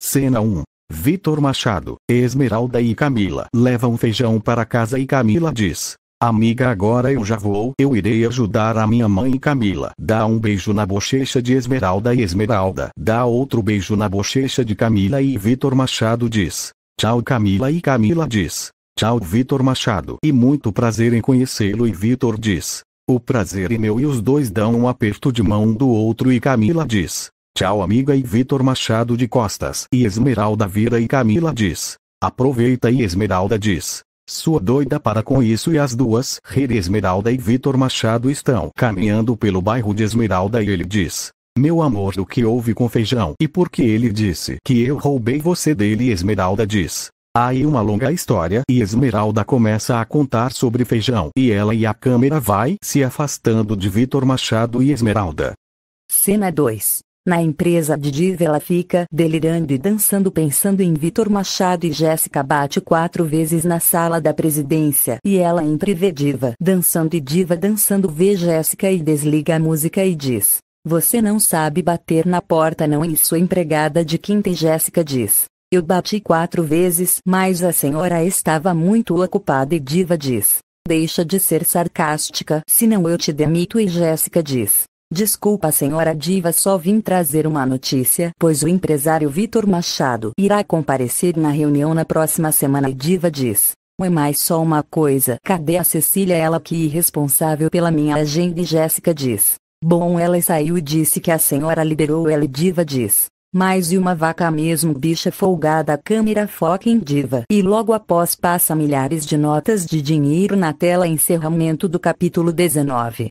Cena 1. Vitor Machado, Esmeralda e Camila levam feijão para casa e Camila diz: Amiga, agora eu já vou. Eu irei ajudar a minha mãe Camila. Dá um beijo na bochecha de Esmeralda e Esmeralda dá outro beijo na bochecha de Camila e Vitor Machado diz: Tchau Camila e Camila diz: Tchau Vitor Machado. E muito prazer em conhecê-lo e Vitor diz: O prazer é meu e os dois dão um aperto de mão do outro e Camila diz: Tchau amiga e Vitor Machado de costas. E Esmeralda vira e Camila diz: Aproveita e Esmeralda diz: sua doida para com isso e as duas, Rei Esmeralda e Vitor Machado estão caminhando pelo bairro de Esmeralda e ele diz: Meu amor, o que houve com feijão? E porque ele disse que eu roubei você dele Esmeralda diz. Aí uma longa história e Esmeralda começa a contar sobre feijão e ela e a câmera vai se afastando de Vitor Machado e Esmeralda. Cena 2 na empresa de Diva ela fica delirando e dançando pensando em Vitor Machado e Jéssica bate quatro vezes na sala da presidência. E ela entra e vê Diva dançando e Diva dançando vê Jéssica e desliga a música e diz, você não sabe bater na porta não e sua empregada de quinta e Jéssica diz, eu bati quatro vezes mas a senhora estava muito ocupada e Diva diz, deixa de ser sarcástica senão eu te demito e Jéssica diz, Desculpa senhora diva só vim trazer uma notícia pois o empresário Vitor Machado irá comparecer na reunião na próxima semana e diva diz. É mais só uma coisa. Cadê a Cecília ela que irresponsável pela minha agenda e Jéssica diz. Bom ela saiu e disse que a senhora liberou ela e diva diz. Mais e uma vaca mesmo bicha folgada a câmera foca em diva e logo após passa milhares de notas de dinheiro na tela encerramento do capítulo 19.